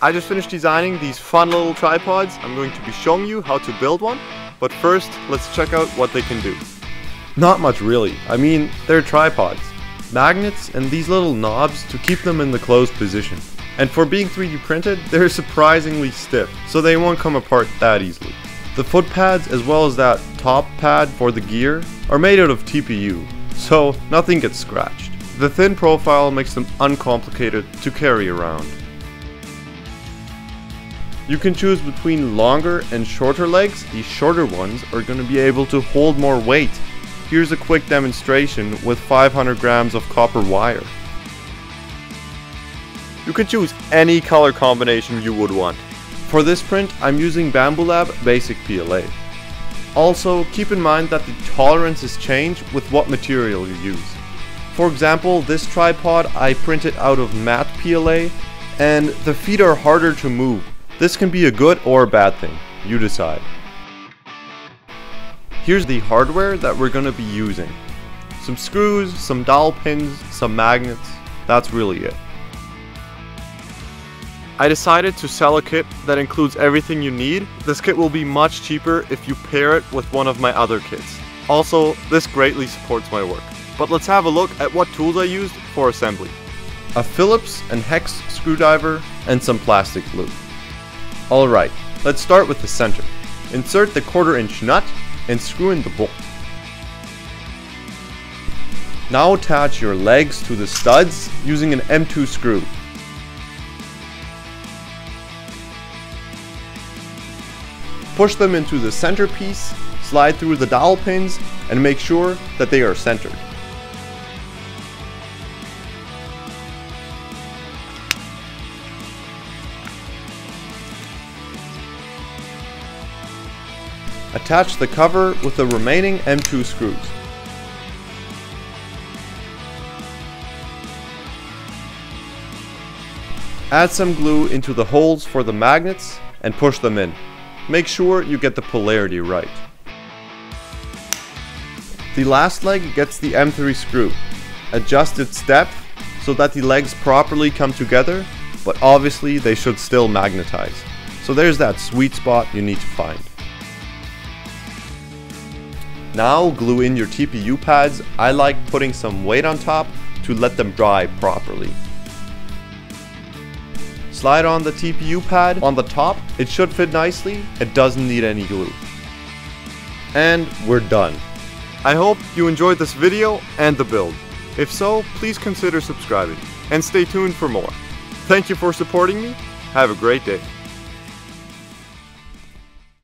I just finished designing these fun little tripods. I'm going to be showing you how to build one. But first, let's check out what they can do. Not much really. I mean, they're tripods. Magnets and these little knobs to keep them in the closed position. And for being 3D printed, they're surprisingly stiff, so they won't come apart that easily. The foot pads as well as that top pad for the gear are made out of TPU, so nothing gets scratched. The thin profile makes them uncomplicated to carry around. You can choose between longer and shorter legs. The shorter ones are going to be able to hold more weight. Here's a quick demonstration with 500 grams of copper wire. You can choose any color combination you would want. For this print, I'm using Bambu Lab Basic PLA. Also, keep in mind that the tolerances change with what material you use. For example, this tripod I printed out of matte PLA, and the feet are harder to move. This can be a good or a bad thing, you decide. Here's the hardware that we're going to be using. Some screws, some dowel pins, some magnets, that's really it. I decided to sell a kit that includes everything you need. This kit will be much cheaper if you pair it with one of my other kits. Also, this greatly supports my work. But let's have a look at what tools I used for assembly. A Phillips and hex screwdriver and some plastic glue. Alright, let's start with the center. Insert the quarter inch nut and screw in the bolt. Now attach your legs to the studs using an M2 screw. Push them into the center piece, slide through the dowel pins, and make sure that they are centered. Attach the cover with the remaining M2 screws. Add some glue into the holes for the magnets and push them in. Make sure you get the polarity right. The last leg gets the M3 screw. Adjust its depth so that the legs properly come together, but obviously they should still magnetize. So there's that sweet spot you need to find. Now glue in your TPU pads. I like putting some weight on top to let them dry properly. Slide on the TPU pad on the top. It should fit nicely. It doesn't need any glue. And we're done. I hope you enjoyed this video and the build. If so, please consider subscribing and stay tuned for more. Thank you for supporting me. Have a great day.